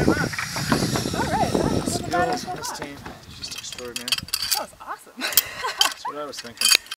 Alright, that was Skills on this team, just extraordinary. That was awesome. That's what I was thinking.